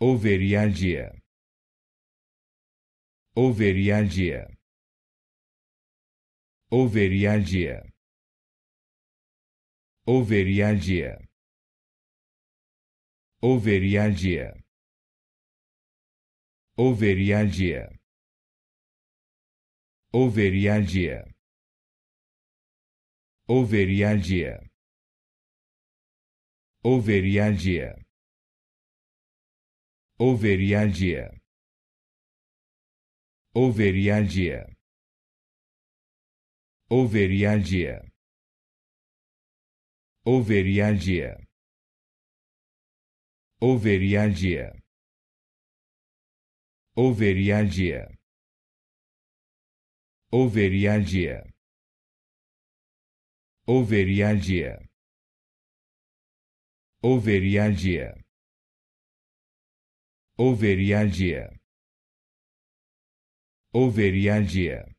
overreagia overreagia overreagia overreagia overreagia overreagia overreagia overreagia overreagia overreagia overreagia overreagia overreagia overreagia overreagia overreagia overreagia overreagia Overyagia. Overyagia.